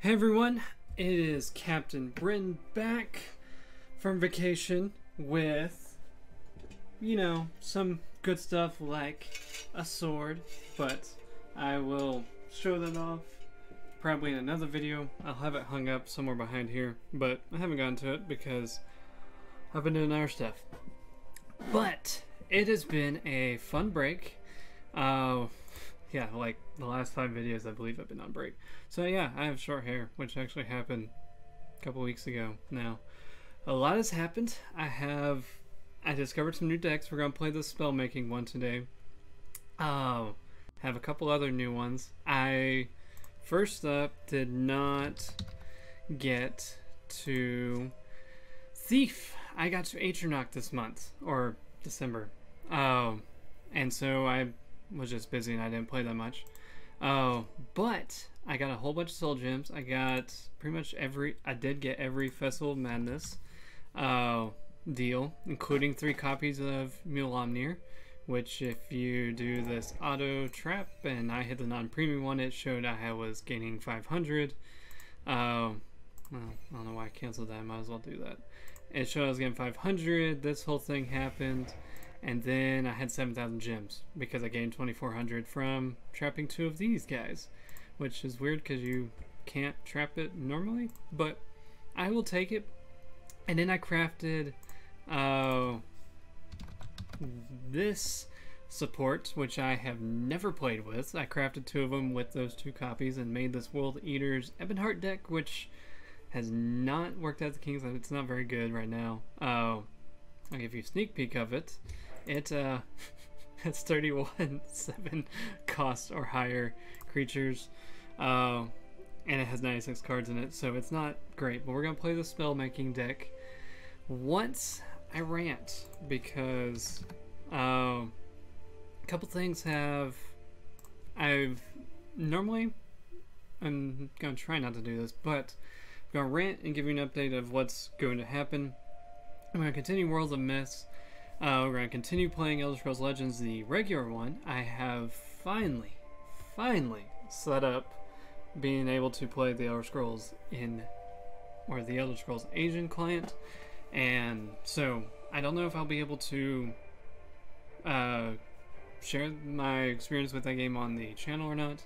Hey everyone, it is Captain Britten back from vacation with, you know, some good stuff like a sword, but I will show that off probably in another video. I'll have it hung up somewhere behind here, but I haven't gotten to it because I've been doing other stuff. But it has been a fun break. Uh, yeah, like the last five videos, I believe I've been on break. So yeah, I have short hair, which actually happened a couple weeks ago now. A lot has happened. I have, I discovered some new decks. We're gonna play the spell making one today. Uh, have a couple other new ones. I, first up, did not get to Thief. I got to Atronach this month, or December. Um, and so I was just busy and I didn't play that much. Oh, but I got a whole bunch of soul gems. I got pretty much every. I did get every Festival of Madness uh, deal, including three copies of Mulaamnir. Which, if you do this auto trap and I hit the non-premium one, it showed I was gaining 500. Uh, well, I don't know why I canceled that. I might as well do that. It showed I was getting 500. This whole thing happened and then I had 7,000 gems because I gained 2,400 from trapping two of these guys, which is weird because you can't trap it normally, but I will take it. And then I crafted uh, this support, which I have never played with. I crafted two of them with those two copies and made this World Eaters Ebonheart deck, which has not worked out the Kings. It's not very good right now. Uh, I'll give you a sneak peek of it. It uh, has 31 7 cost or higher creatures, uh, and it has 96 cards in it, so it's not great. But we're gonna play the spell making deck. Once I rant because uh, a couple things have I've normally I'm gonna try not to do this, but I'm gonna rant and give you an update of what's going to happen. I'm gonna continue Worlds of Myths uh, we're going to continue playing Elder Scrolls Legends, the regular one. I have finally, finally set up being able to play the Elder Scrolls in, or the Elder Scrolls Asian client. And so, I don't know if I'll be able to uh, share my experience with that game on the channel or not.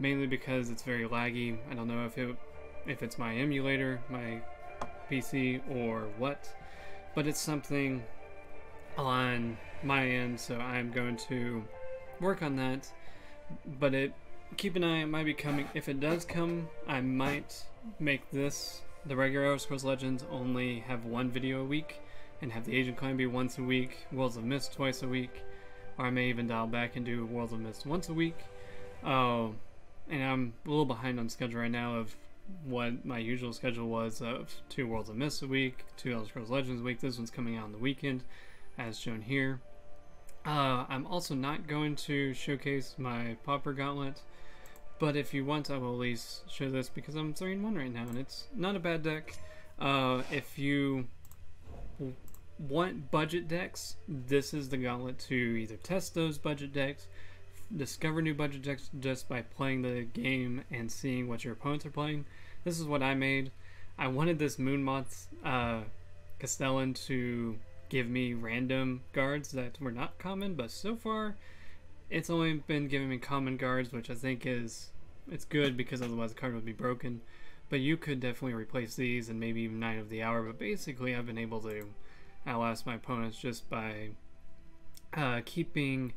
Mainly because it's very laggy. I don't know if it, if it's my emulator, my PC, or what. But it's something on my end, so I'm going to work on that. But it keep an eye, it might be coming. If it does come, I might make this the regular Scrolls Legends only have one video a week, and have the Asian Clan be once a week, Worlds of Mist twice a week, or I may even dial back and do Worlds of Mist once a week. Oh, and I'm a little behind on schedule right now of what my usual schedule was of two Worlds of Mist a week, two Elder Scrolls Legends a week. This one's coming out on the weekend as shown here. Uh, I'm also not going to showcase my Pauper Gauntlet, but if you want, I will at least show this because I'm 3 in 1 right now, and it's not a bad deck. Uh, if you want budget decks, this is the gauntlet to either test those budget decks, discover new budget decks just by playing the game and seeing what your opponents are playing. This is what I made. I wanted this Moonmoth uh, Castellan to give me random guards that were not common, but so far it's only been giving me common guards, which I think is it's good because otherwise the card would be broken. But you could definitely replace these and maybe even Knight of the Hour. But basically, I've been able to outlast my opponents just by uh, keeping,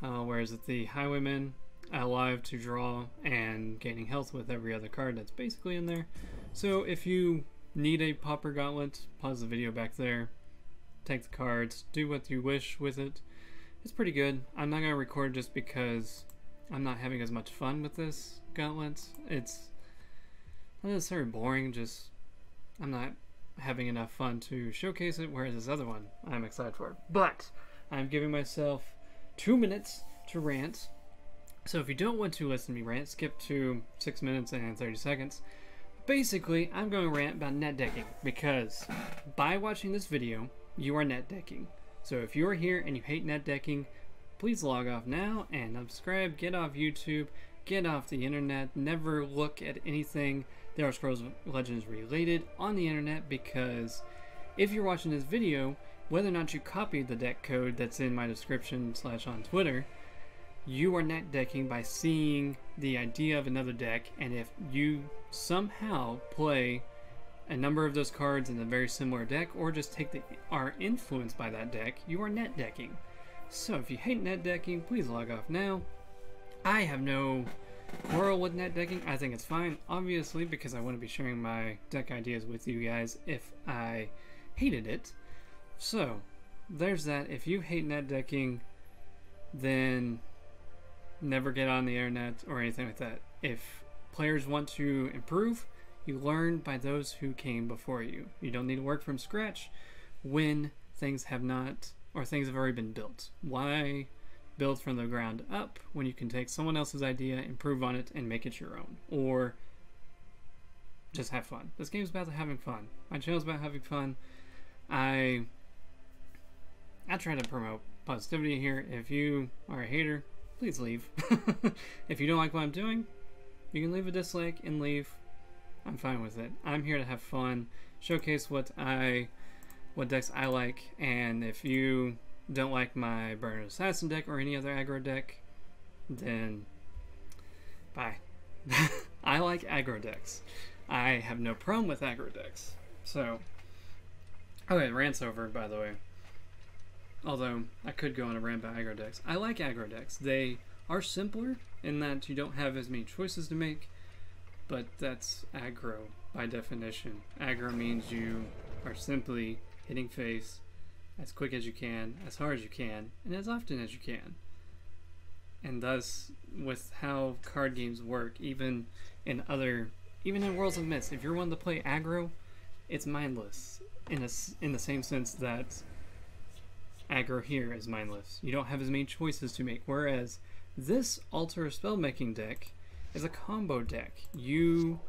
uh, where is it, the Highwayman alive to draw and gaining health with every other card that's basically in there. So if you need a Pauper Gauntlet, pause the video back there take the cards, do what you wish with it. It's pretty good. I'm not gonna record just because I'm not having as much fun with this gauntlet. It's not necessarily boring, just I'm not having enough fun to showcase it, whereas this other one I'm excited for. But I'm giving myself two minutes to rant. So if you don't want to listen to me rant, skip to six minutes and 30 seconds. Basically, I'm going to rant about net decking because by watching this video, you are net decking. So if you are here and you hate net decking, please log off now and subscribe, get off YouTube, get off the internet. Never look at anything The Elder Scrolls Legends related on the internet because if you're watching this video, whether or not you copied the deck code that's in my description slash on Twitter, you are net decking by seeing the idea of another deck, and if you somehow play a number of those cards in a very similar deck, or just take the are influenced by that deck, you are net decking. So if you hate net decking, please log off now. I have no quarrel with net decking. I think it's fine, obviously, because I wouldn't be sharing my deck ideas with you guys if I hated it. So, there's that. If you hate net decking, then never get on the internet or anything like that. If players want to improve, you learn by those who came before you. You don't need to work from scratch when things have not, or things have already been built. Why build from the ground up when you can take someone else's idea, improve on it, and make it your own? Or just have fun. This game is about having fun. My channel is about having fun. I I try to promote positivity here. If you are a hater, please leave. if you don't like what I'm doing, you can leave a dislike and leave. I'm fine with it. I'm here to have fun, showcase what I, what decks I like, and if you don't like my Burning Assassin deck or any other aggro deck, then bye. I like aggro decks. I have no problem with aggro decks. So, okay, rant's over, by the way. Although, I could go on a rant about aggro decks. I like aggro decks. They are simpler in that you don't have as many choices to make, but that's aggro by definition. Aggro means you are simply hitting face as quick as you can, as hard as you can, and as often as you can. And thus, with how card games work, even in other, even in Worlds of Mist, if you're one to play aggro, it's mindless in a, in the same sense that aggro here is mindless. You don't have as many choices to make. Whereas this Altar Spellmaking deck is a combo deck. You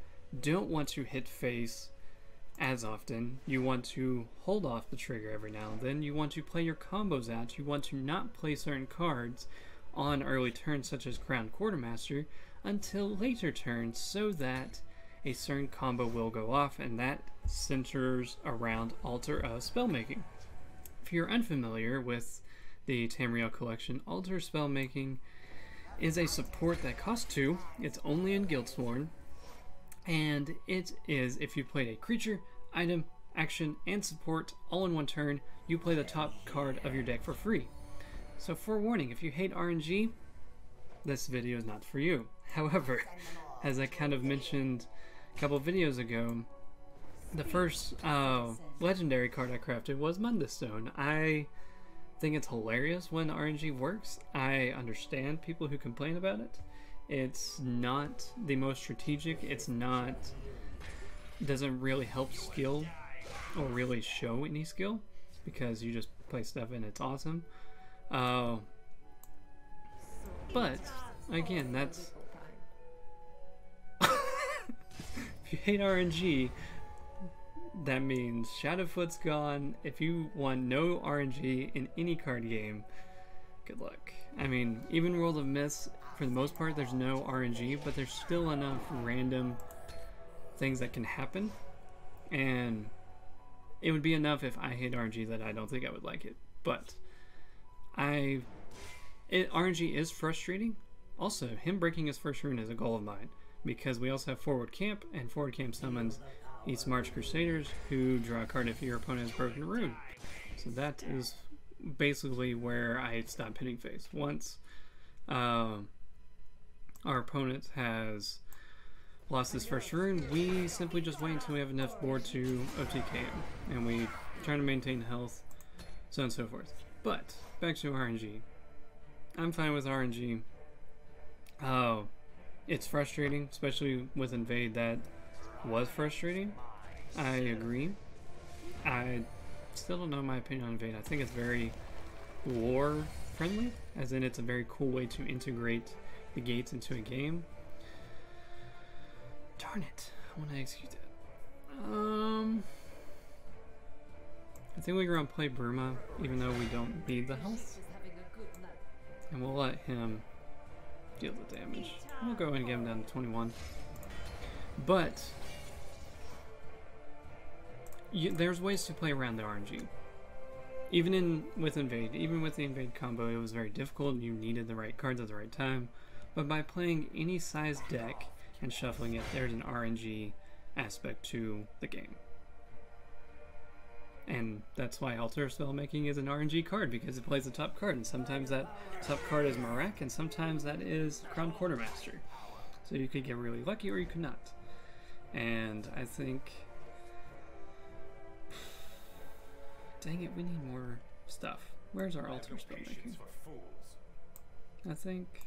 don't want to hit face as often. You want to hold off the trigger every now and then. You want to play your combos out. You want to not play certain cards on early turns, such as Crown Quartermaster, until later turns, so that a certain combo will go off, and that centers around Altar of Spellmaking. If you're unfamiliar with the Tamriel collection, Altar Spellmaking is a support that costs 2. It's only in Guildsworn. And it is, if you play a creature, item, action, and support all in one turn, you play the top card of your deck for free. So forewarning, if you hate RNG, this video is not for you. However, as I kind of mentioned a couple videos ago, the first uh, legendary card I crafted was Mundus Stone. I think it's hilarious when RNG works. I understand people who complain about it. It's not the most strategic. It's not doesn't really help skill or really show any skill because you just play stuff and it's awesome. Uh, but again, that's if you hate RNG, that means Shadowfoot's gone. If you want no RNG in any card game, good luck. I mean, even World of Mist, for the most part, there's no RNG, but there's still enough random things that can happen. And it would be enough if I hate RNG that I don't think I would like it. But I, it, RNG is frustrating. Also, him breaking his first rune is a goal of mine because we also have forward camp, and forward camp summons East March Crusaders, who draw a card if your opponent has broken a rune. So that is basically where I stop hitting face. Once uh, our opponent has lost his first rune, we simply just wait until we have enough board to OTK him, and we try to maintain health, so on and so forth. But, back to RNG. I'm fine with RNG. Oh, it's frustrating, especially with Invade, that was frustrating. I agree. I still don't know my opinion on Invade. I think it's very lore friendly, as in it's a very cool way to integrate the gates into a game. Darn it. I want to execute that. Um, I think we're going to play Bruma, even though we don't need the health. And we'll let him deal the damage. We'll go and get him down to 21. But you, there's ways to play around the RNG. Even in with invade, even with the invade combo, it was very difficult. You needed the right cards at the right time. But by playing any size deck and shuffling it, there's an RNG aspect to the game. And that's why Altar Spellmaking is an RNG card, because it plays the top card, and sometimes that top card is Marak, and sometimes that is Crown Quartermaster. So you could get really lucky or you could not. And I think... Dang it, we need more stuff. Where's our Altar Spellmaking? I think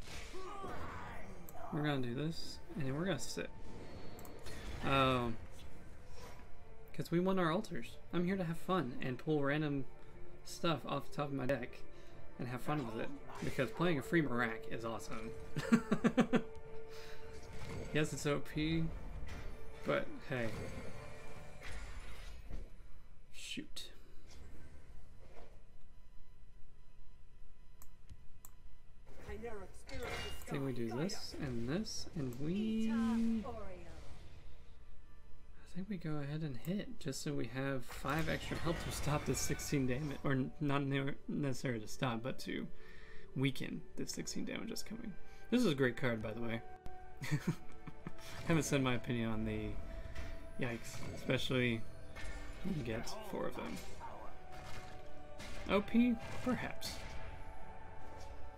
we're gonna do this, and then we're gonna sit. Um, because we want our altars. I'm here to have fun and pull random stuff off the top of my deck and have fun with it. Because playing a free Marak is awesome. yes, it's OP, but hey. Shoot. I think we do this and this and we I think we go ahead and hit, just so we have 5 extra health to stop this 16 damage, or not necessarily to stop, but to weaken the 16 damage that's coming. This is a great card, by the way. I haven't said my opinion on the yikes, especially when you get four of them. OP? Perhaps.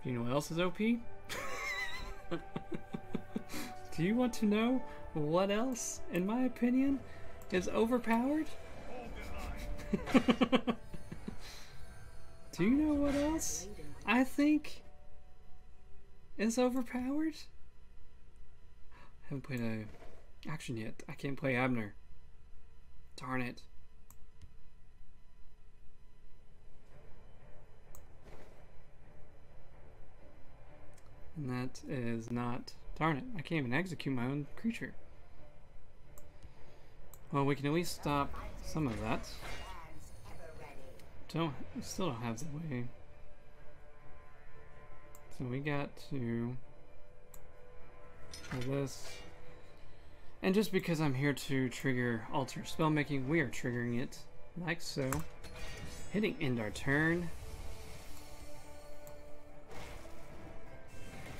Do you know what else is OP? Do you want to know what else, in my opinion, is overpowered? Do you know what else I think is overpowered? I haven't played a action yet. I can't play Abnur. Darn it. And that is not Darn it, I can't even execute my own creature. Well, we can at least stop some of that. Don't, still don't have the way. So we got to this. And just because I'm here to trigger altar spellmaking, we are triggering it like so. Hitting end our turn.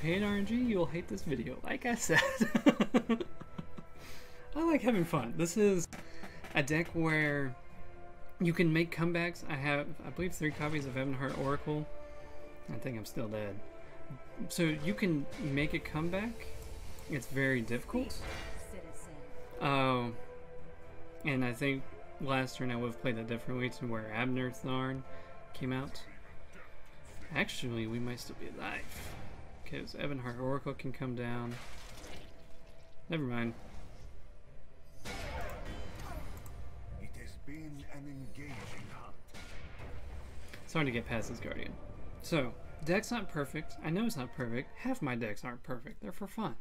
Paid RNG, you'll hate this video. Like I said, I like having fun. This is a deck where you can make comebacks. I have, I believe, three copies of Ebonheart Oracle. I think I'm still dead. So you can make a comeback. It's very difficult. Oh, and I think last turn I would have played it differently to where Abnur Tharn came out. Actually, we might still be alive. Because Ebonheart Oracle can come down. Never mind. It has been an engaging hunt. It's hard to get past this Guardian. So, deck's not perfect. I know it's not perfect. Half my decks aren't perfect. They're for fun.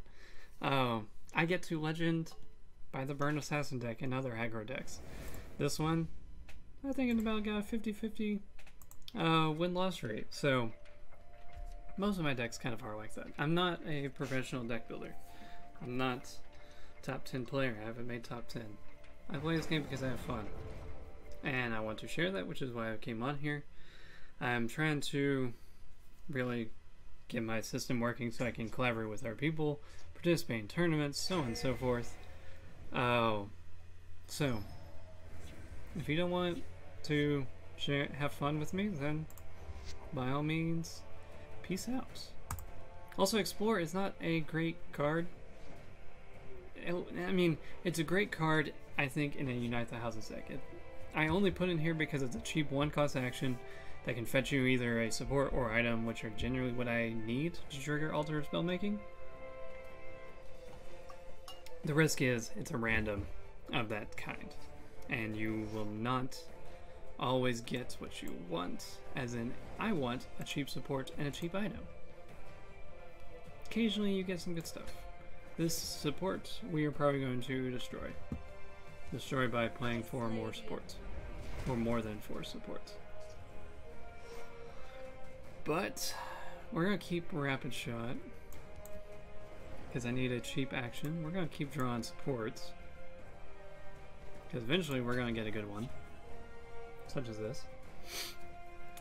Uh, I get to Legend by the Burn Assassin deck and other aggro decks. This one, I think it's about got a 50-50 uh, win-loss rate. So, most of my decks kind of are like that. I'm not a professional deck builder. I'm not top 10 player. I haven't made top 10. I play this game because I have fun. And I want to share that, which is why I came on here. I'm trying to really get my system working so I can collaborate with our people, participate in tournaments, so on and so forth. Oh, uh, so if you don't want to share, have fun with me, then by all means, peace out. Also, Explore is not a great card. I mean, it's a great card, I think, in a Unite the Houses deck. It, I only put in here because it's a cheap one-cost action that can fetch you either a support or item, which are generally what I need to trigger Altar Spellmaking. The risk is it's a random of that kind, and you will not always get what you want, as in, I want a cheap support and a cheap item. Occasionally you get some good stuff. This support we are probably going to destroy. Destroy by playing four more supports. Or more than four supports. But, we're to keep Rapid Shot. because I need a cheap action. We're to keep drawing supports. Because eventually we're to get a good one. Such as this.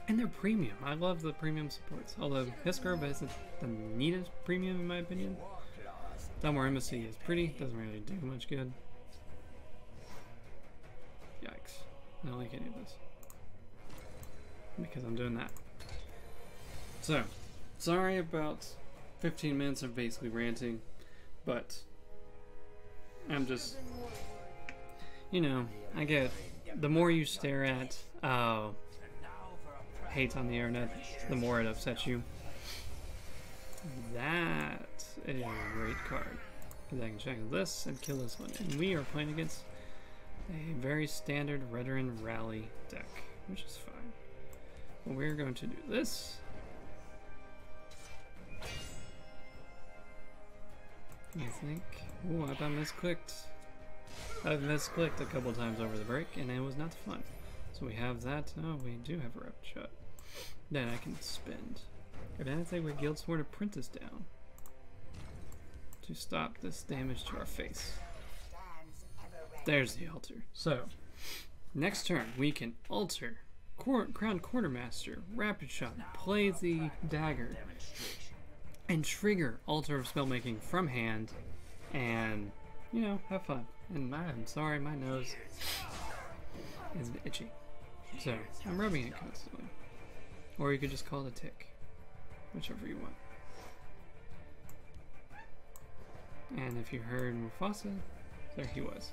And they're premium. I love the premium supports. Although Huskarl isn't the neatest premium in my opinion. Dunmore Embassy is pretty, doesn't really do much good. Yikes. I don't like any of this. Because I'm doing that. So, sorry about 15 minutes of basically ranting, but I'm just, you know, I get the more you stare at uh, hate on the internet, the more it upsets you. That is a great card. Because I can check this and kill this one. And we are playing against a very standard veteran rally deck, which is fine. Well, we're going to do this. I think. Oh, I got misclicked. Uh, I've misclicked a couple times over the break, and it was not fun. So we have that. Oh, we do have a rapid shot. Then I can spend. And then I think we Guildsworn Apprentice down to stop this damage to our face. There's the altar. So, next turn we can alter Cor Crown Quartermaster, Rapid Shot, play the dagger, and trigger Altar of Spellmaking from hand, and, you know, have fun. And I'm sorry, my nose is itchy. So, I'm rubbing it constantly. Or you could just call it a tick. Whichever you want. And if you heard Mufasa, there he was.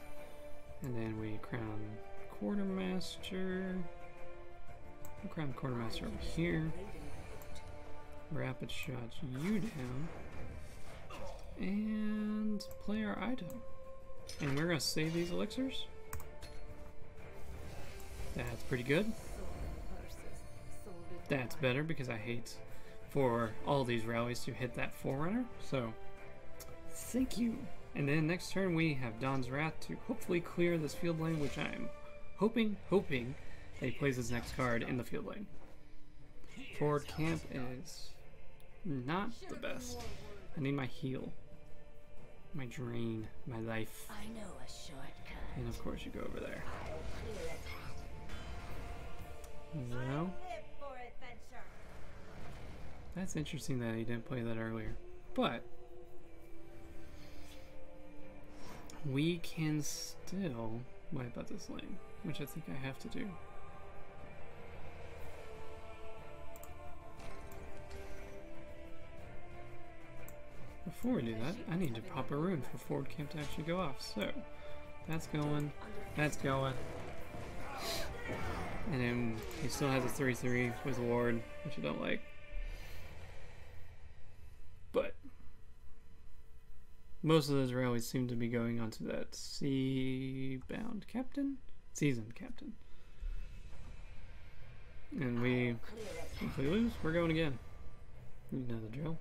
And then we crown Quartermaster. We'll crown Quartermaster over here. Rapid shot you down. And play our item. And we're gonna save these elixirs. That's pretty good. That's better because I hate for all these rallies to hit that Forerunner. So, thank you. And then next turn we have Dawn's Wrath to hopefully clear this field lane, which I am hoping, hoping that he plays his next card in the field lane. Forward camp is not the best. I need my heal, my drain, my life. I know a shortcut. And of course you go over there. Well, that's interesting that he didn't play that earlier. But we can still wipe out this lane, which I think I have to do. Before we do that, I need to pop a rune for forward camp to actually go off. So, that's going, that's going. And then he still has a 3-3 with Ward, which I don't like. But most of those rallies seem to be going onto that sea-bound captain? Seasoned captain. And we, if we lose, we're going again. The drill.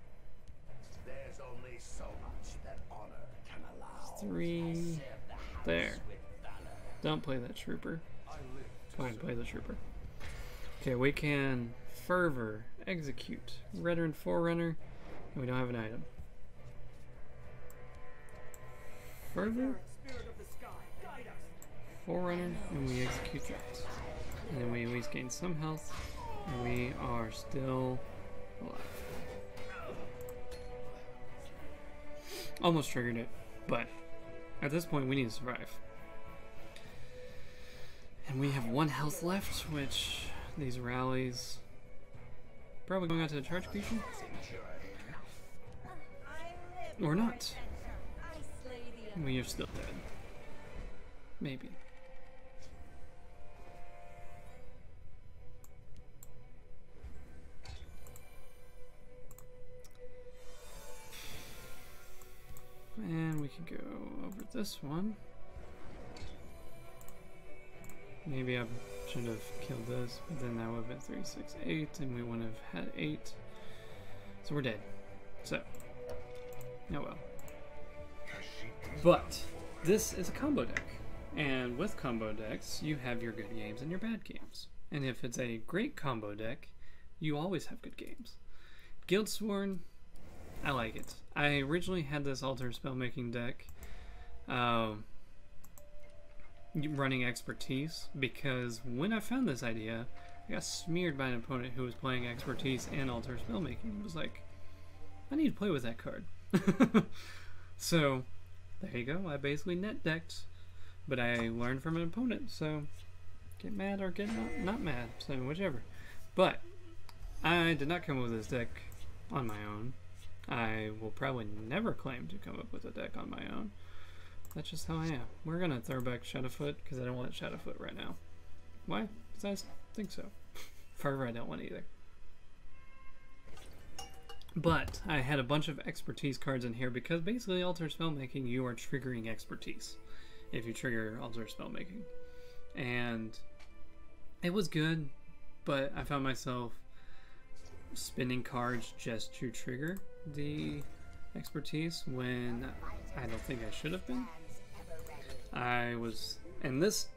Three. There. Don't play that trooper. And play the trooper. Okay, we can fervor, execute, veteran forerunner, and we don't have an item. Fervor, forerunner, and we execute that. And then we at least gain some health, and we are still alive. Almost triggered it, but at this point we need to survive. And we have one health left, which these rallies probably going out to the charge creature. Or not. We are still dead. Maybe. And we can go over this one. Maybe I should have killed this, but then that would have been 3, 6, 8, and we wouldn't have had 8. So we're dead. So, oh well. But, this is a combo deck. And with combo decks, you have your good games and your bad games. And if it's a great combo deck, you always have good games. Guildsworn, I like it. I originally had this altar spellmaking deck, um, running expertise because when I found this idea, I got smeared by an opponent who was playing expertise and altar spellmaking. It was like, I need to play with that card. so there you go. I basically net decked, but I learned from an opponent. So get mad or get not, not mad. So whichever. But I did not come up with this deck on my own. I will probably never claim to come up with a deck on my own. That's just how I am. We're gonna throw back Shadowfoot because I don't want Shadowfoot right now. Why? Because I think so. Fervor I don't want either. But I had a bunch of expertise cards in here because basically Altar spellmaking you are triggering expertise if you trigger Altar spellmaking. And it was good, but I found myself spinning cards just to trigger the expertise when I don't think I should have been. I was, and this,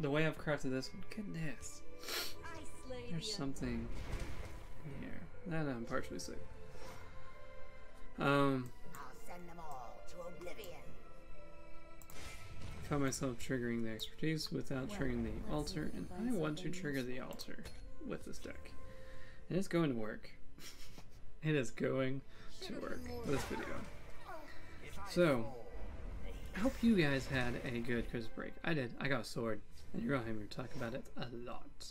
the way I've crafted this, goodness, there's something here that I'm partially sick. Um, found myself triggering the expertise without triggering the altar, and I want to trigger the altar with this deck. And it's going to work. it is going to work. This video. So, I hope you guys had a good Christmas break. I did. I got a sword, and you're gonna hear me talk about it a lot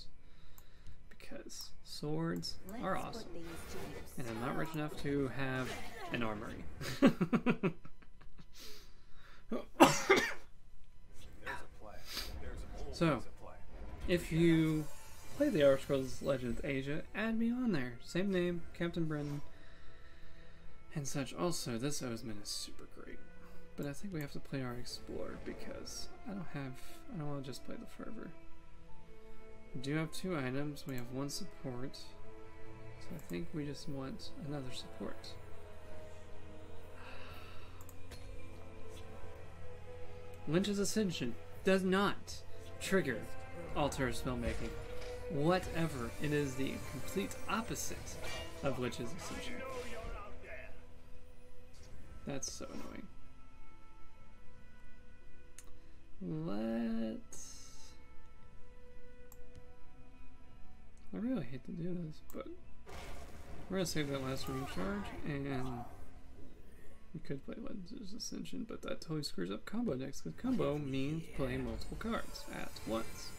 because swords are awesome, put these to use. and I'm not rich enough to have an armory. so, if you the Elder Scrolls Legends Asia, add me on there. Same name, Captain Britten, and such. Also, this Osman is super great, but I think we have to play our Explorer because I don't have. I don't want to just play the Fervor. We do have two items. We have one support, so I think we just want another support. Lynch's Ascension does not trigger altar spellmaking. Whatever, it is the complete opposite of Lynch's Ascension. That's so annoying. Let's. I really hate to do this, but we're gonna save that last recharge, and we could play Legends Ascension, but that totally screws up combo decks, because combo means playing multiple cards at once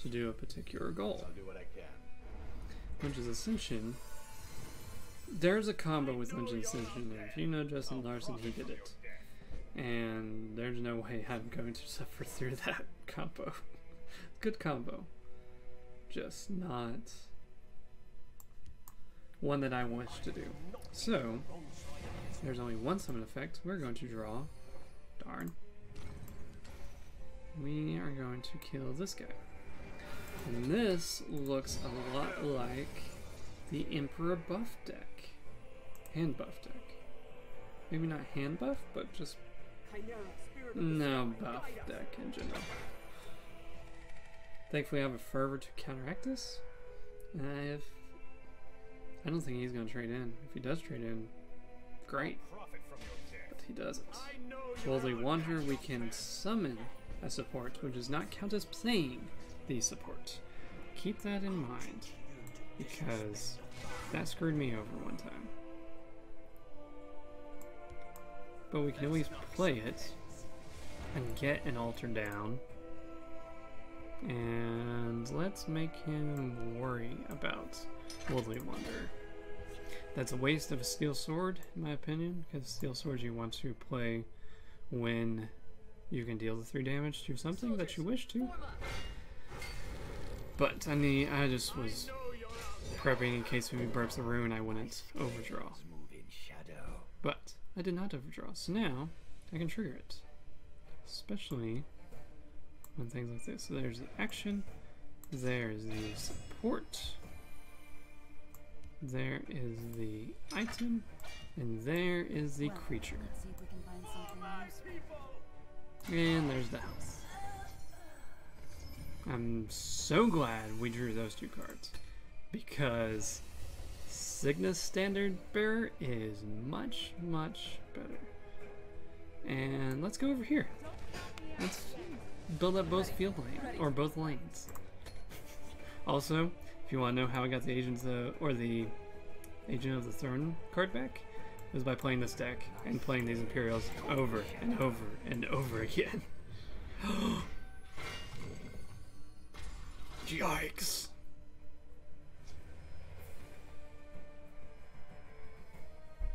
to do a particular goal. I'll do what I can. Legends Ascension. There's a combo with Legends Ascension, and if you know Justin oh, Larson, he did it. And there's no way I'm going to suffer through that combo. Good combo. Just not one that I wish to do. So, there's only one summon effect. We're going to draw. Darn. We are going to kill this guy. And this looks a lot like the Emperor buff deck. Hand buff deck. Maybe not hand buff, but just no buff deck in general. Thankfully, I have a fervor to counteract this. And I have. I don't think he's going to trade in. If he does trade in, great. Profit from your. But he doesn't. Know Worldly Wanderer, we can summon a support, which does not count as playing the support. Keep that in mind, because that screwed me over one time. But we can always play it and get an altar down. And let's make him worry about Worldly Wonder. That's a waste of a steel sword, in my opinion, because steel swords you want to play when you can deal the three damage to something that you wish to. But I need, I just was prepping in case he breaks the rune, I wouldn't overdraw. move in shadow. But I did not overdraw, so now I can trigger it. Especially when things like this. So there's the action, there's the support, there is the item, and there is the creature. Let's see if we can find something useful. And there's the health. I'm so glad we drew those two cards because Cygnus Standard Bearer is much, much better. And let's go over here. Let's build up both field lane or both lanes. Also, if you want to know how I got the agents uh, or the Agent of the Throne card back, it was by playing this deck and playing these Imperials over and over and over again. Yikes.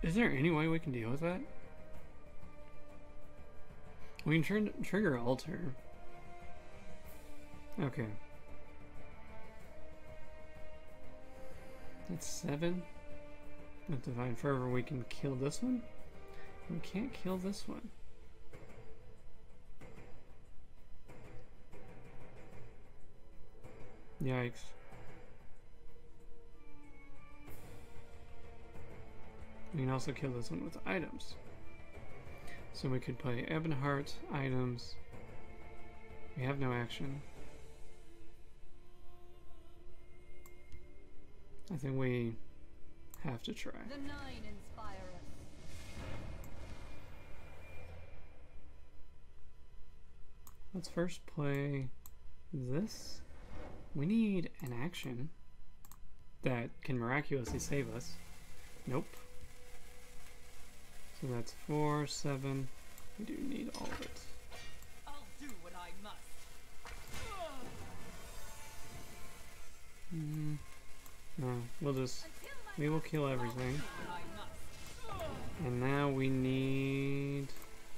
Is there any way we can deal with that? We can tr trigger altar. Okay. That's seven. With Divine Fervor, we can kill this one. We can't kill this one. Yikes. We can also kill this one with items. So we could play Ebonheart, items. We have no action. I think we have to try. The nine inspire us. Let's first play this. We need an action that can miraculously save us. Nope. So that's four, seven. We do need all of it. I'll do what I must. Mm, no, we'll just we will kill everything. What I must. And now we need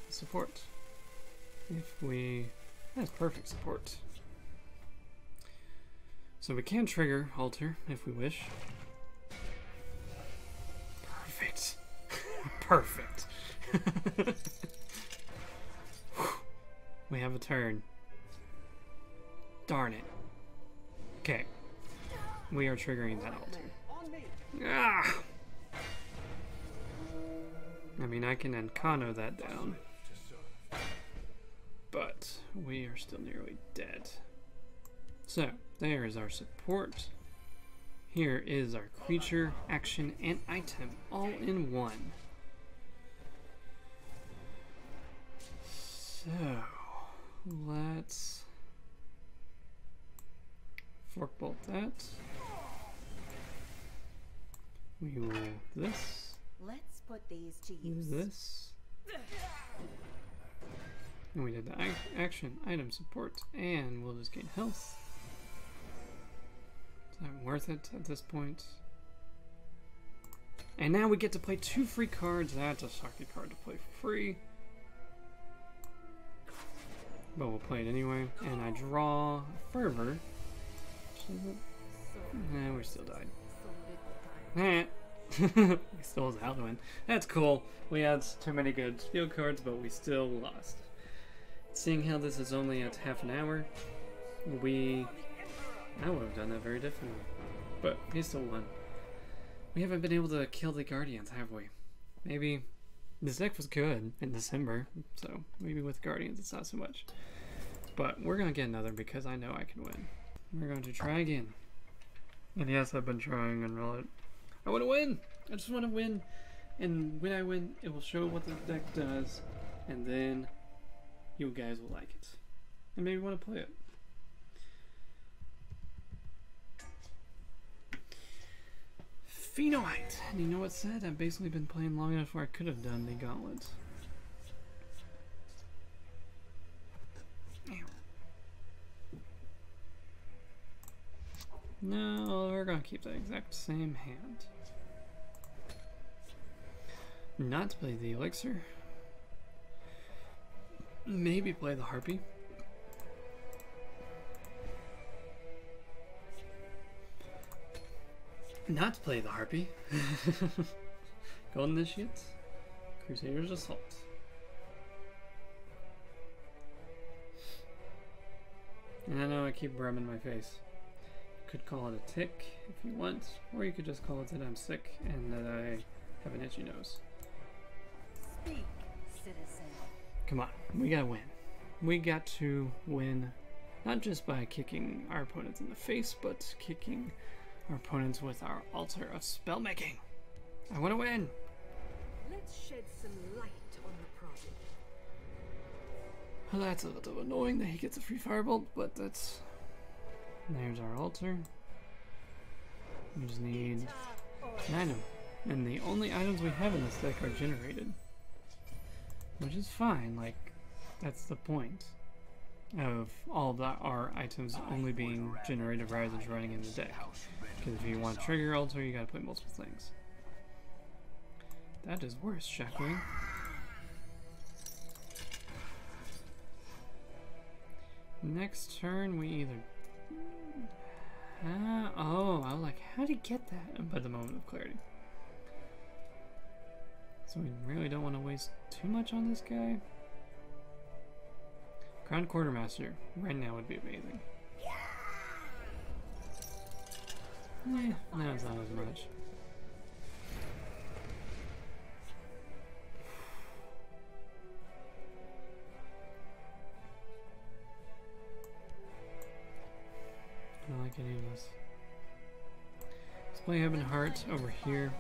support. If we that's perfect support. So we can trigger altar if we wish. Perfect. Perfect. we have a turn. Darn it. Okay. We are triggering that altar. Ah! I mean, I can Encano that down. But we are still nearly dead. So, there is our support. Here is our creature, action, and item all in one. So, let's fork bolt that. We will this, Let's put these to use use. this. And we did the action, item, support, and we'll just gain health. Worth it at this point? And now we get to play two free cards. That's a sucky card to play for free. But we'll play it anyway. And I draw Fervor. Nah, we still died. so. Eh. we still was Alduin. That's cool. We had too many good field cards, but we still lost. Seeing how this is only at half an hour, we. I would have done that very differently. But he still won. We haven't been able to kill the Guardians, have we? Maybe. This deck was good in December, so maybe with Guardians it's not so much. But we're gonna get another because I know I can win. We're going to try again. And yes, I've been trying and it. I want to win. I just want to win. And when I win, it will show what the deck does, and then you guys will like it, and maybe want to play it. Phenoite. And you know what said? I've basically been playing long enough where I could have done the gauntlet. No, we're gonna keep the exact same hand. Not to play the elixir. Maybe play the harpy. Not to play the harpy. Golden Initiates. Crusaders Assault. And I know I keep rubbing my face. Could call it a tick if you want, or you could just call it that I'm sick and that I have an itchy nose. Speak, citizen. Come on, we gotta win. We got to win, not just by kicking our opponents in the face, but kicking our opponents with our altar of spellmaking. I want to win. Let's shed some light on the problem. Well, that's a little annoying that he gets a free firebolt, but that's. There's our altar. We just need an item. And the only items we have in this deck are generated. Which is fine, like, that's the point of all of our items only being generated rather than running in the deck. Because if you want trigger altar, you gotta play multiple things. That is worse, Shockwing. Next turn, we either. Ah, oh, I was like, how did he get that? By the moment of clarity. So we really don't want to waste too much on this guy. Crown Quartermaster right now would be amazing. Eh, no, it's not as much. I don't like any of this. Let's play Heaven Heart over here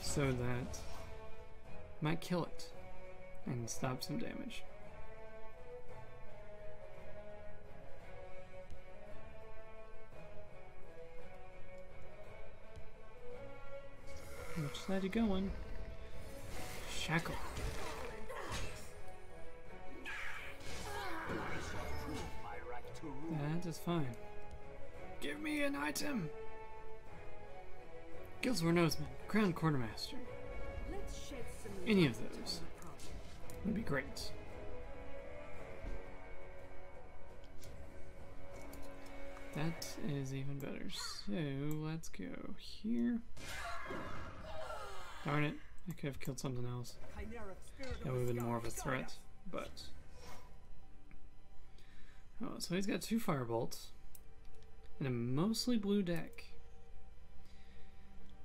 so that might kill it and stop some damage. Which side you going? Shackle. That is fine. Give me an item! Guildsworn Noseman, Crown Quartermaster. Any of those. would be great. That is even better. So let's go here. Darn it, I could have killed something else. That would have been more of a threat, but. Oh, so he's got two firebolts and a mostly blue deck.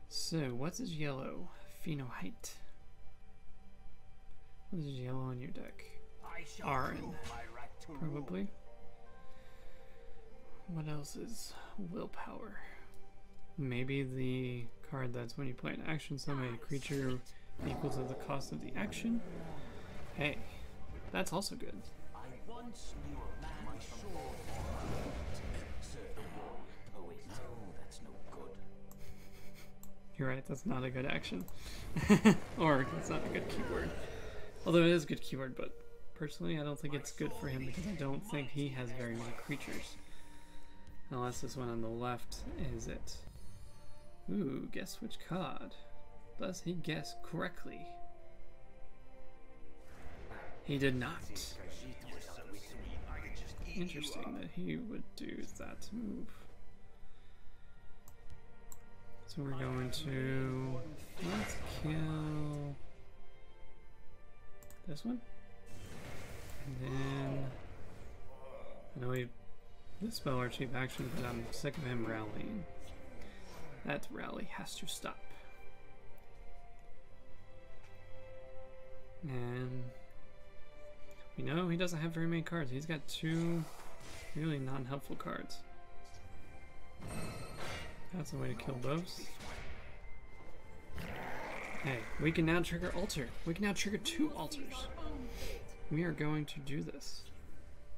So, what's his yellow? Pheno height. What is yellow on your deck? Ayrenn. Probably. What else is willpower? Maybe the card that's when you play an action summon a creature equal to the cost of the action. Hey, that's also good. You're right, that's not a good action. or it's not a good keyword. Although it is a good keyword, but personally I don't think it's good for him because I don't think he has very many creatures. Unless this one on the left is it. Ooh, guess which card? Does he guess correctly? He did not. Interesting that he would do that move. So we're going to let's kill this one, and then I know he this spell are cheap action, but I'm sick of him rallying. That rally has to stop. And we know he doesn't have very many cards. He's got two really non-helpful cards. That's a way to kill those. Hey, we can now trigger altar. We can now trigger two altars. We are going to do this.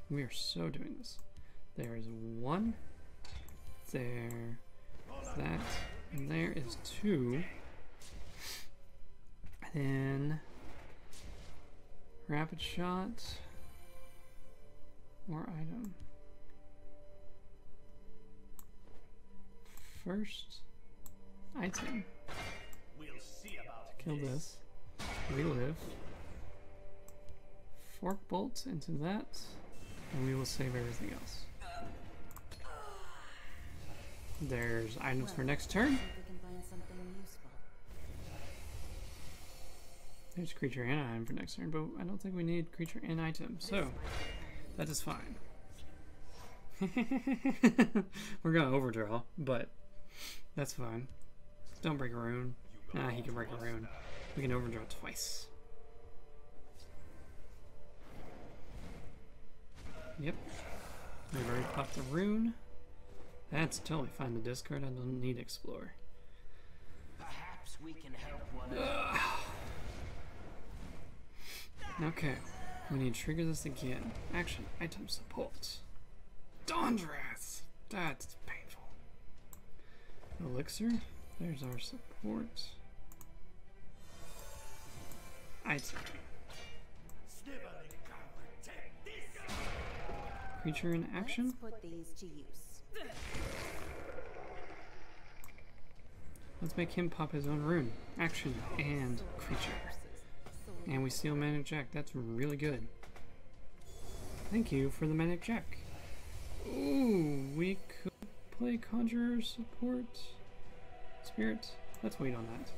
We are so doing this. There is one. There. That. And there is two. Then. Rapid shot. More item. First item. We'll see about Kill this. We live. Fork bolt into that. And we will save everything else. There's items for next turn. See if we can find something useful. There's creature and item for next turn, but I don't think we need creature and item, so that is fine. We're gonna overdraw, but that's fine. Don't break a rune. Ah, he can break a rune. We can overdraw twice. Yep. We've already popped the rune. That's totally fine the discard. I don't need explore. Perhaps we can help one another. Okay, we need to trigger this again. Action item support. Dawn's Wrath. That's painful. Elixir. There's our support. Item. Sniveling coward, take this! Creature in action. Let's put these to use. Let's make him pop his own rune. Action and creature. And we steal Manic Jack. That's really good. Thank you for the Manic Jack. Ooh, we could play Conjurer Support. Spirit. Let's wait on that.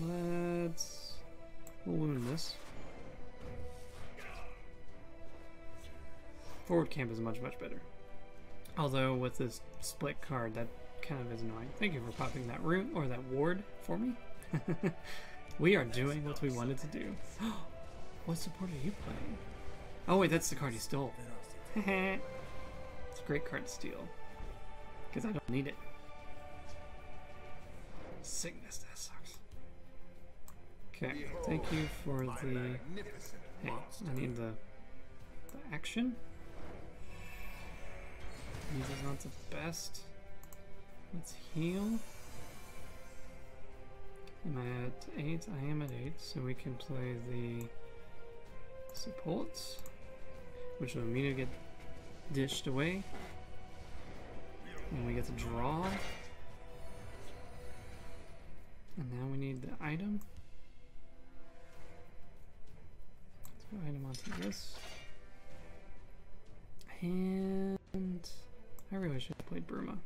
Let's balloon this. Forward camp is much, much better. Although with this split card, that kind of is annoying. Thank you for popping that root or that ward for me. we are doing what we wanted to do. what support are you playing? Oh wait, that's the card you stole. it's a great card to steal. Because I don't need it. Sickness, that sucks. Okay, thank you for the... Hey. I need the, the action. These is not the best. Let's heal. Am I at 8? I am at 8, so we can play the supports, which will immediately get dished away. And we get to draw. And now we need the item. Let's go item onto this. And I really should have played Bruma.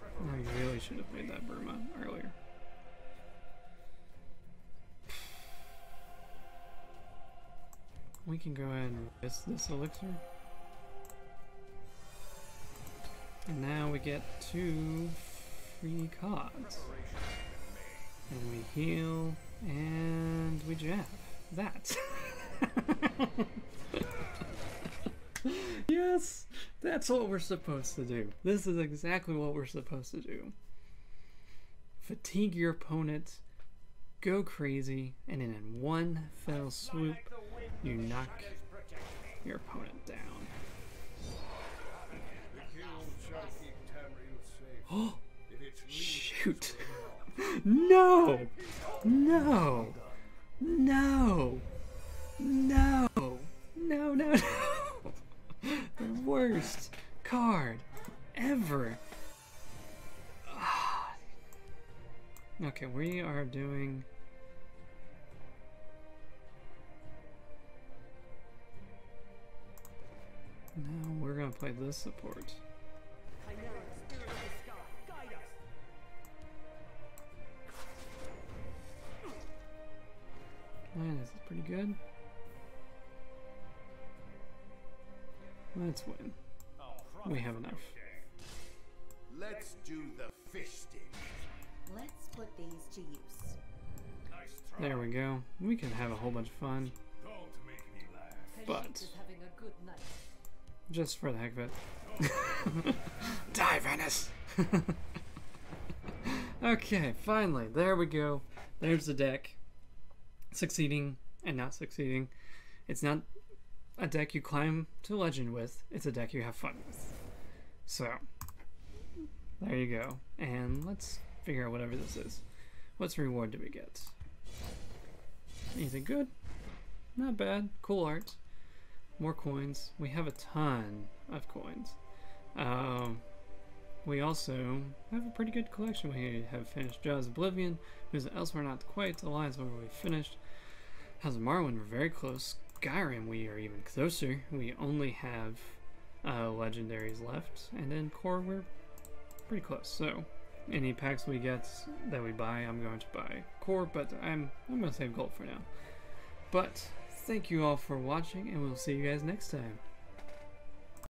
I really should have played that Bruma earlier. We can go ahead and risk this elixir. And now we get two free cards. And we heal and we jab. That. yes, that's what we're supposed to do. This is exactly what we're supposed to do. Fatigue your opponent, go crazy, and in one fell swoop, you knock your opponent down. Oh, shoot. No! No! No! No! No, no, no! The worst card ever. Okay, we are doing. No, we're gonna play this support. Man, this is pretty good. Let's win. We have enough. let's do the fisting. Let's put these to use. Nice. There we go. We can have a whole bunch of fun, Don't make me laugh. but having a good night. just for the heck of it. Die, Venice! okay, finally, there we go. There's the deck. Succeeding and not succeeding. It's not a deck you climb to legend with, it's a deck you have fun with. So, there you go. And let's figure out whatever this is. What's reward do we get? Anything good? Not bad. Cool art. More coins. We have a ton of coins. Um, we also have a pretty good collection. We have finished Jaws Oblivion, who's elsewhere not quite. The alliance where we finished. House of Morrowind, we're very close. Skyrim, we are even closer. We only have uh, legendaries left, and then core, we're pretty close. So, any packs we get that we buy, I'm going to buy core, but I'm I'm gonna save gold for now. But thank you all for watching, and we'll see you guys next time.